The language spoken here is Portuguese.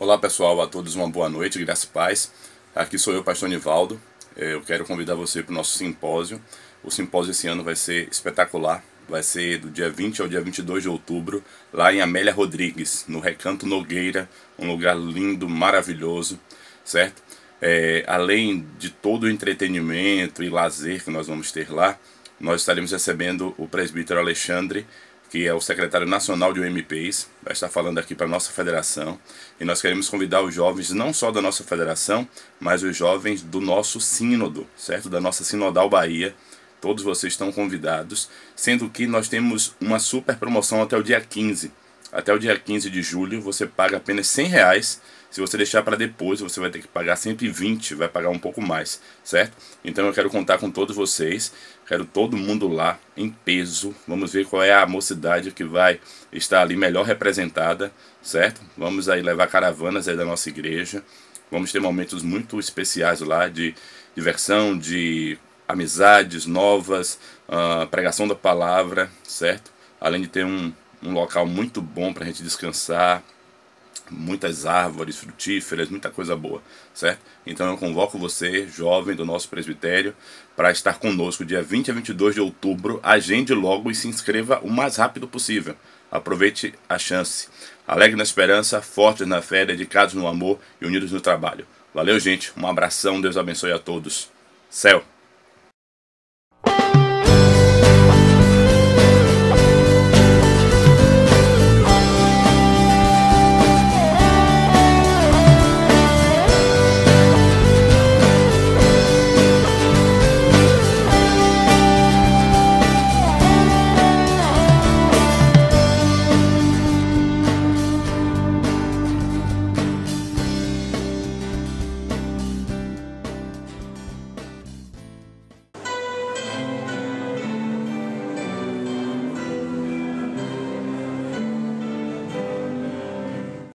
Olá pessoal, a todos uma boa noite, graças e paz. Aqui sou eu, Pastor Nivaldo. É, eu quero convidar você para o nosso simpósio. O simpósio esse ano vai ser espetacular. Vai ser do dia 20 ao dia 22 de outubro, lá em Amélia Rodrigues, no Recanto Nogueira, um lugar lindo, maravilhoso, certo? É, além de todo o entretenimento e lazer que nós vamos ter lá, nós estaremos recebendo o presbítero Alexandre que é o secretário nacional de UMPs, vai estar falando aqui para a nossa federação. E nós queremos convidar os jovens, não só da nossa federação, mas os jovens do nosso sínodo, certo? Da nossa Sinodal Bahia. Todos vocês estão convidados, sendo que nós temos uma super promoção até o dia 15. Até o dia 15 de julho você paga apenas 100 reais se você deixar para depois, você vai ter que pagar 120, vai pagar um pouco mais, certo? Então eu quero contar com todos vocês, quero todo mundo lá em peso. Vamos ver qual é a mocidade que vai estar ali melhor representada, certo? Vamos aí levar caravanas aí da nossa igreja. Vamos ter momentos muito especiais lá de diversão, de amizades novas, uh, pregação da palavra, certo? Além de ter um, um local muito bom para a gente descansar, muitas árvores frutíferas, muita coisa boa, certo? Então eu convoco você, jovem do nosso presbitério, para estar conosco dia 20 a 22 de outubro. Agende logo e se inscreva o mais rápido possível. Aproveite a chance. Alegre na esperança, fortes na fé, dedicados no amor e unidos no trabalho. Valeu, gente. Um abração. Deus abençoe a todos. Céu.